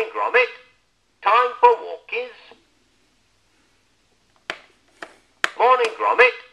Morning, Gromit. Time for walkies. Morning, Gromit.